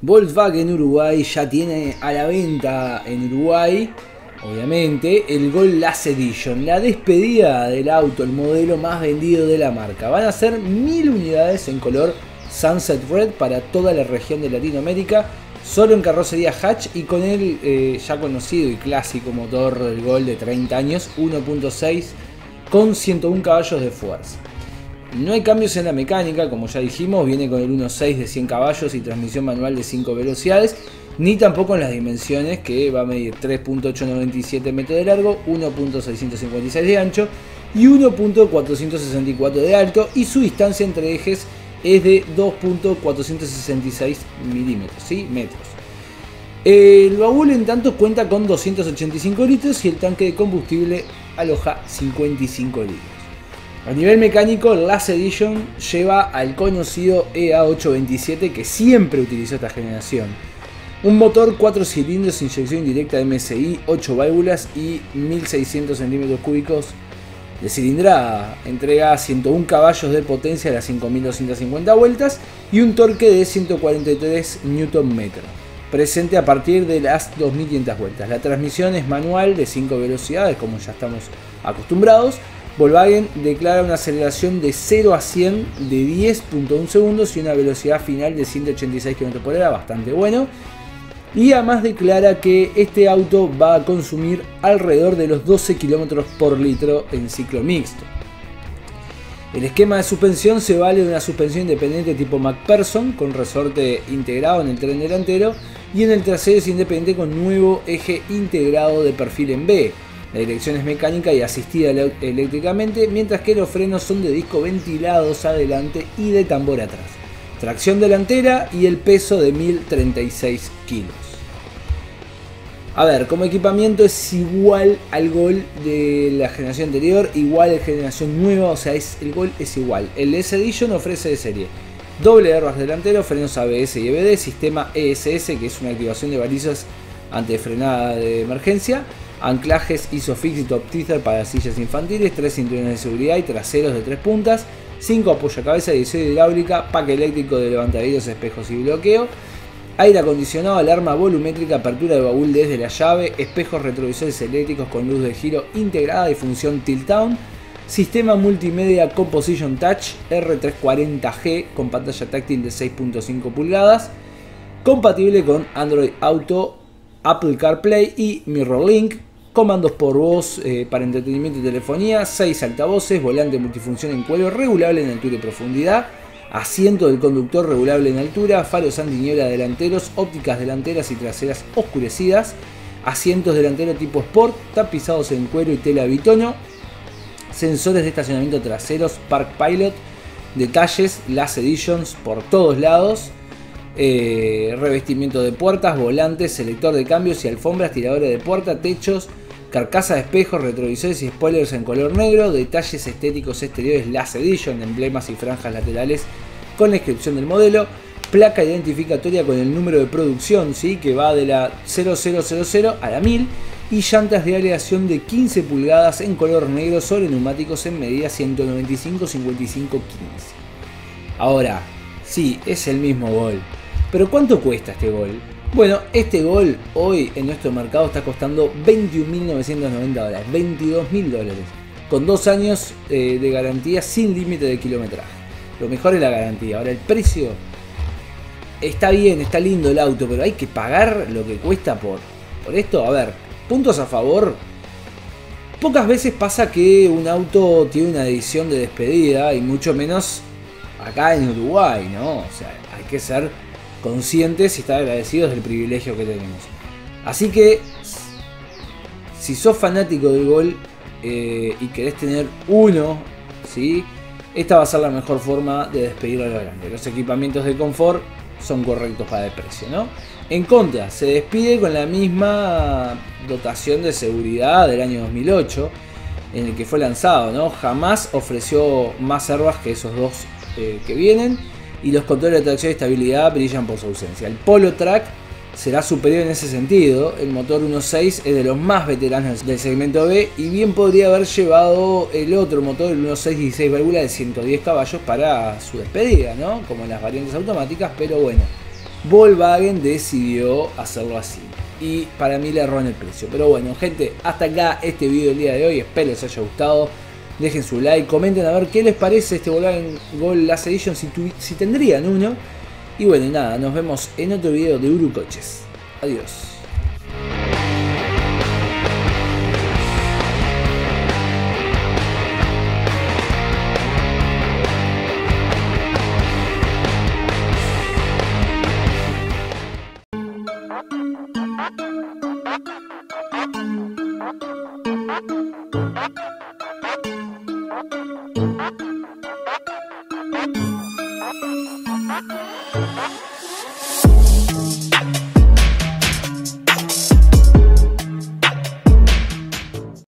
Volkswagen Uruguay ya tiene a la venta en Uruguay, obviamente, el Gol Last Edition, la despedida del auto, el modelo más vendido de la marca. Van a ser mil unidades en color Sunset Red para toda la región de Latinoamérica, solo en carrocería hatch y con el eh, ya conocido y clásico motor del Gol de 30 años, 1.6 con 101 caballos de fuerza. No hay cambios en la mecánica, como ya dijimos, viene con el 1.6 de 100 caballos y transmisión manual de 5 velocidades, ni tampoco en las dimensiones que va a medir 3.897 metros de largo, 1.656 de ancho y 1.464 de alto y su distancia entre ejes es de 2.466 milímetros, ¿sí? metros. El baúl en tanto cuenta con 285 litros y el tanque de combustible aloja 55 litros. A nivel mecánico, Last Edition lleva al conocido EA827 que siempre utilizó esta generación. Un motor 4 cilindros, inyección indirecta de MSI, 8 válvulas y 1600 centímetros cúbicos de cilindrada. Entrega 101 caballos de potencia a las 5250 vueltas y un torque de 143 Nm. Presente a partir de las 2500 vueltas. La transmisión es manual de 5 velocidades, como ya estamos acostumbrados Volkswagen declara una aceleración de 0 a 100 de 10.1 segundos y una velocidad final de 186 km por hora, bastante bueno. Y además declara que este auto va a consumir alrededor de los 12 km por litro en ciclo mixto. El esquema de suspensión se vale de una suspensión independiente tipo McPherson con resorte integrado en el tren delantero y en el trasero es independiente con nuevo eje integrado de perfil en B la dirección es mecánica y asistida eléctricamente, mientras que los frenos son de disco ventilados adelante y de tambor atrás. Tracción delantera y el peso de 1036 kilos. A ver, como equipamiento es igual al Gol de la generación anterior, igual a generación nueva, o sea, es, el Gol es igual. El S Edition ofrece de serie doble airbag delantero, frenos ABS y EBD, sistema ESS, que es una activación de balizas ante frenada de emergencia, anclajes ISOFIX y Top Teaser para sillas infantiles, 3 cinturones de seguridad y traseros de 3 puntas, 5 apoyacabezas, 18 hidráulica, pack eléctrico de levantadillos, espejos y bloqueo, aire acondicionado, alarma volumétrica, apertura de baúl desde la llave, espejos retrovisores eléctricos con luz de giro integrada y función tilt down, sistema multimedia Composition Touch R340G con pantalla táctil de 6.5 pulgadas, compatible con Android Auto, Apple CarPlay y MirrorLink, comandos por voz eh, para entretenimiento y telefonía, 6 altavoces, volante multifunción en cuero regulable en altura y profundidad, asiento del conductor regulable en altura, faros antiniebla delanteros, ópticas delanteras y traseras oscurecidas, asientos delanteros tipo Sport, tapizados en cuero y tela bitono, sensores de estacionamiento traseros, Park Pilot, detalles, las editions por todos lados, eh, revestimiento de puertas, volantes, selector de cambios y alfombras, tiradores de puerta, techos, carcasa de espejos, retrovisores y spoilers en color negro, detalles estéticos exteriores Last Edition, emblemas y franjas laterales con la inscripción del modelo, placa identificatoria con el número de producción, ¿sí? que va de la 0000 a la 1000, y llantas de aleación de 15 pulgadas en color negro sobre neumáticos en medida 195 55 15. Ahora, sí, es el mismo gol. Pero ¿cuánto cuesta este gol? Bueno, este gol hoy en nuestro mercado está costando 21.990 dólares, 22.000 dólares, con dos años eh, de garantía sin límite de kilometraje. Lo mejor es la garantía. Ahora el precio está bien, está lindo el auto, pero hay que pagar lo que cuesta por, por esto. A ver, puntos a favor. Pocas veces pasa que un auto tiene una edición de despedida y mucho menos acá en Uruguay, ¿no? O sea, hay que ser conscientes y estar agradecidos del privilegio que tenemos. Así que, si sos fanático del gol eh, y querés tener uno, ¿sí? esta va a ser la mejor forma de despedir a lo grande. Los equipamientos de confort son correctos para el precio. ¿no? En contra, se despide con la misma dotación de seguridad del año 2008 en el que fue lanzado. ¿no? Jamás ofreció más herbas que esos dos eh, que vienen y los controles de tracción y estabilidad brillan por su ausencia. El Polo Track será superior en ese sentido, el motor 1.6 es de los más veteranos del segmento B y bien podría haber llevado el otro motor, el 1.6 16 válvulas de 110 caballos para su despedida, ¿no? como en las variantes automáticas, pero bueno, Volkswagen decidió hacerlo así. Y para mí le erró en el precio. Pero bueno, gente, hasta acá este video del día de hoy. Espero les haya gustado. Dejen su like, comenten a ver qué les parece este Volkswagen Gol Last Edition si, si tendrían uno. Y bueno, nada, nos vemos en otro video de Urucoches. Adiós.